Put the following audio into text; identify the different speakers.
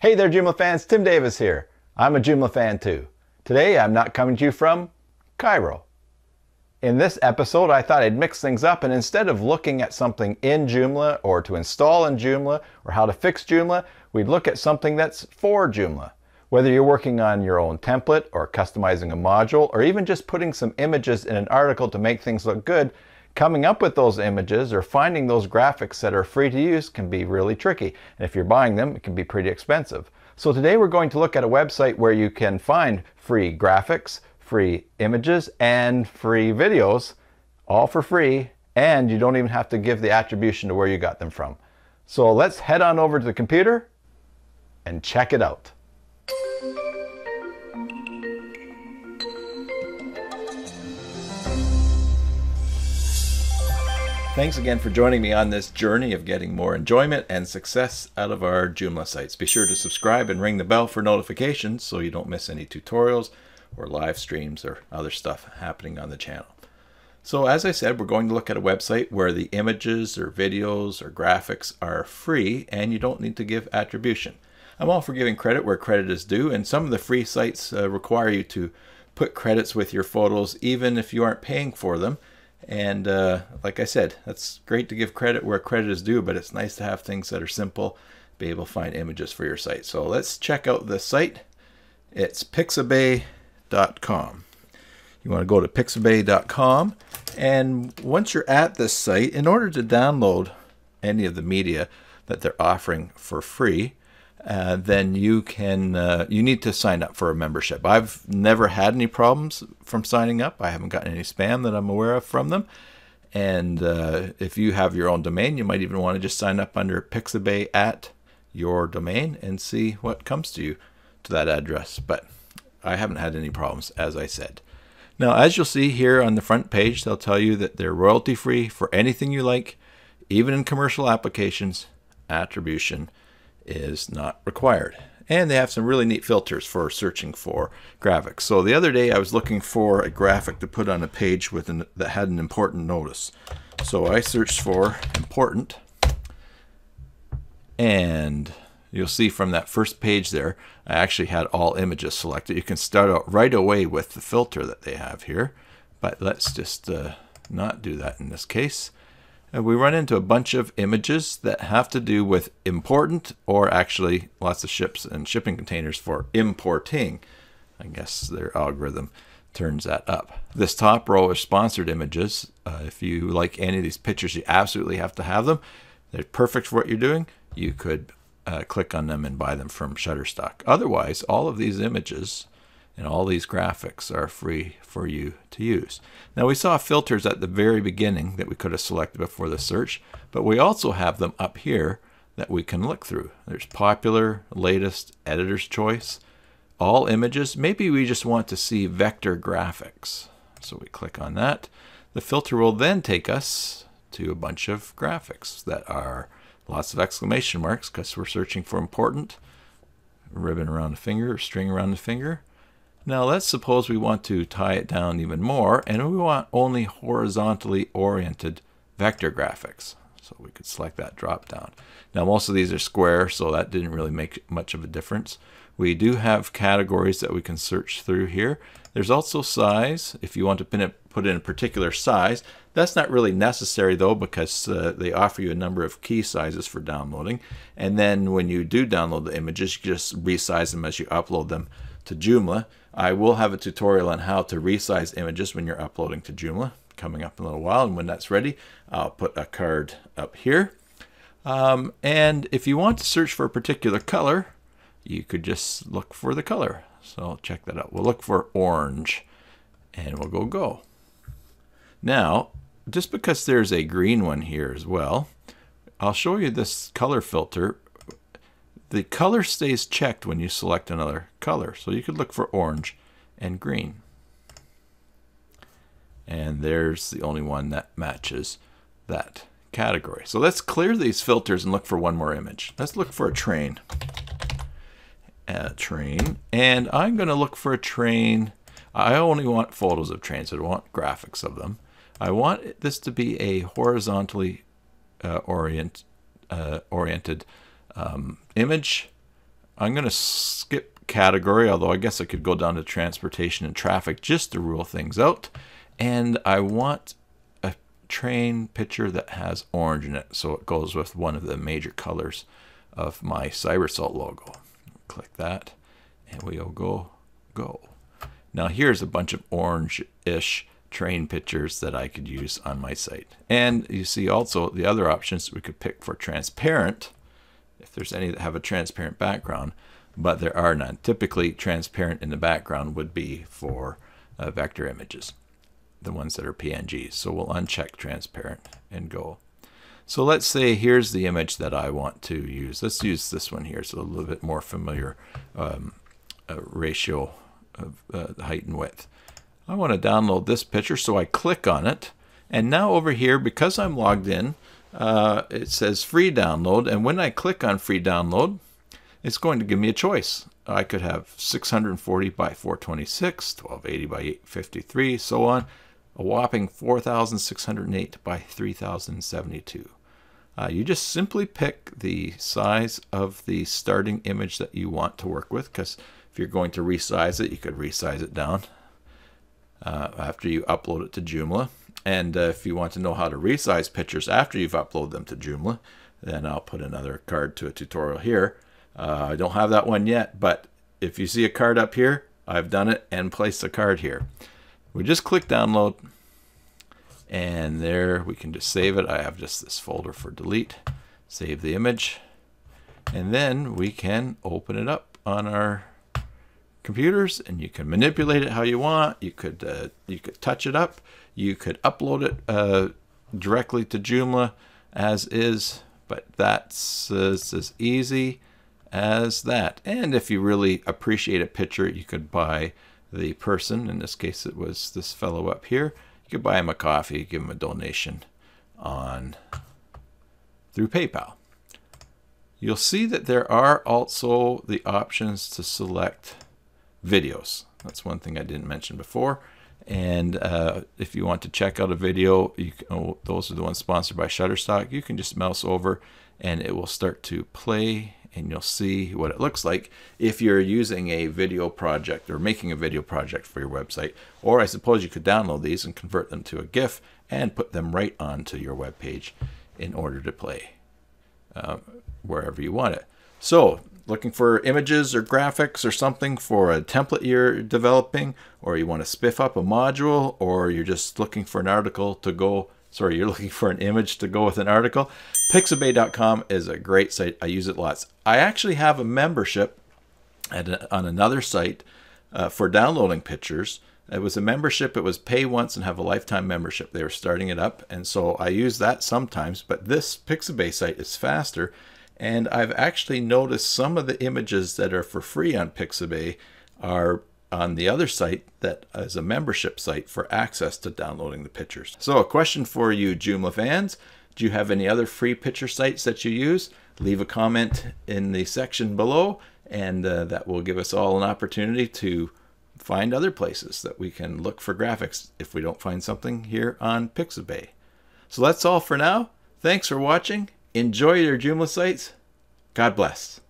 Speaker 1: Hey there Joomla fans, Tim Davis here. I'm a Joomla fan too. Today I'm not coming to you from Cairo. In this episode I thought I'd mix things up and instead of looking at something in Joomla or to install in Joomla or how to fix Joomla, we'd look at something that's for Joomla. Whether you're working on your own template or customizing a module or even just putting some images in an article to make things look good, coming up with those images or finding those graphics that are free to use can be really tricky. And if you're buying them, it can be pretty expensive. So today we're going to look at a website where you can find free graphics, free images, and free videos, all for free, and you don't even have to give the attribution to where you got them from. So let's head on over to the computer and check it out. Thanks again for joining me on this journey of getting more enjoyment and success out of our Joomla sites. Be sure to subscribe and ring the bell for notifications so you don't miss any tutorials or live streams or other stuff happening on the channel. So as I said, we're going to look at a website where the images or videos or graphics are free and you don't need to give attribution. I'm all for giving credit where credit is due and some of the free sites uh, require you to put credits with your photos even if you aren't paying for them and uh, like I said, that's great to give credit where credit is due, but it's nice to have things that are simple, be able to find images for your site. So let's check out the site. It's pixabay.com. You want to go to pixabay.com, and once you're at this site, in order to download any of the media that they're offering for free, uh, then you can uh, you need to sign up for a membership. I've never had any problems from signing up. I haven't gotten any spam that I'm aware of from them. And uh, if you have your own domain, you might even want to just sign up under Pixabay at your domain and see what comes to you to that address. But I haven't had any problems, as I said. Now, as you'll see here on the front page, they'll tell you that they're royalty free for anything you like, even in commercial applications, attribution is not required. And they have some really neat filters for searching for graphics. So the other day I was looking for a graphic to put on a page with an, that had an important notice. So I searched for important and you'll see from that first page there, I actually had all images selected. You can start out right away with the filter that they have here, but let's just uh, not do that in this case. And we run into a bunch of images that have to do with important or actually lots of ships and shipping containers for importing. I guess their algorithm turns that up. This top row is sponsored images. Uh, if you like any of these pictures, you absolutely have to have them. They're perfect for what you're doing. You could uh, click on them and buy them from Shutterstock. Otherwise, all of these images and all these graphics are free for you to use. Now we saw filters at the very beginning that we could have selected before the search, but we also have them up here that we can look through. There's popular, latest, editor's choice, all images. Maybe we just want to see vector graphics. So we click on that. The filter will then take us to a bunch of graphics that are lots of exclamation marks because we're searching for important, ribbon around the finger, string around the finger, now let's suppose we want to tie it down even more and we want only horizontally oriented vector graphics. So we could select that drop down. Now most of these are square so that didn't really make much of a difference. We do have categories that we can search through here. There's also size if you want to it, put in a particular size. That's not really necessary though because uh, they offer you a number of key sizes for downloading. And then when you do download the images, you just resize them as you upload them to Joomla. I will have a tutorial on how to resize images when you're uploading to Joomla coming up in a little while. And when that's ready, I'll put a card up here. Um, and if you want to search for a particular color, you could just look for the color. So check that out. We'll look for orange and we'll go go. Now, just because there's a green one here as well, I'll show you this color filter the color stays checked when you select another color. So you could look for orange and green. And there's the only one that matches that category. So let's clear these filters and look for one more image. Let's look for a train. A train. And I'm going to look for a train. I only want photos of trains. I don't want graphics of them. I want this to be a horizontally uh, orient, uh, oriented um, image I'm going to skip category, although I guess I could go down to transportation and traffic just to rule things out. And I want a train picture that has orange in it, so it goes with one of the major colors of my CyberSalt logo. Click that, and we'll go, go. Now here's a bunch of orange-ish train pictures that I could use on my site. And you see also the other options we could pick for transparent, if there's any that have a transparent background, but there are none. Typically transparent in the background would be for uh, vector images, the ones that are PNGs. So we'll uncheck transparent and go. So let's say here's the image that I want to use. Let's use this one here. It's a little bit more familiar um, uh, ratio of uh, height and width. I want to download this picture, so I click on it. And now over here, because I'm logged in, uh, it says free download. And when I click on free download, it's going to give me a choice. I could have 640 by 426, 1280 by 853, so on. A whopping 4,608 by 3,072. Uh, you just simply pick the size of the starting image that you want to work with because if you're going to resize it, you could resize it down uh, after you upload it to Joomla. And uh, if you want to know how to resize pictures after you've uploaded them to Joomla, then I'll put another card to a tutorial here. Uh, I don't have that one yet, but if you see a card up here, I've done it and placed a card here. We just click download and there we can just save it. I have just this folder for delete, save the image, and then we can open it up on our computers and you can manipulate it how you want. You could uh, you could touch it up. You could upload it uh, directly to Joomla as is, but that's uh, as easy as that. And if you really appreciate a picture, you could buy the person. In this case, it was this fellow up here. You could buy him a coffee, give him a donation on through PayPal. You'll see that there are also the options to select videos. That's one thing I didn't mention before. And uh, if you want to check out a video, can, oh, those are the ones sponsored by Shutterstock. You can just mouse over and it will start to play and you'll see what it looks like if you're using a video project or making a video project for your website. Or I suppose you could download these and convert them to a GIF and put them right onto your web page in order to play uh, wherever you want it. So looking for images or graphics or something for a template you're developing, or you want to spiff up a module, or you're just looking for an article to go, sorry, you're looking for an image to go with an article, pixabay.com is a great site. I use it lots. I actually have a membership a, on another site uh, for downloading pictures. It was a membership. It was pay once and have a lifetime membership. They were starting it up, and so I use that sometimes. But this Pixabay site is faster, and I've actually noticed some of the images that are for free on Pixabay are on the other site that is a membership site for access to downloading the pictures. So a question for you Joomla fans. Do you have any other free picture sites that you use? Leave a comment in the section below and uh, that will give us all an opportunity to find other places that we can look for graphics if we don't find something here on Pixabay. So that's all for now. Thanks for watching Enjoy your Joomla sites. God bless.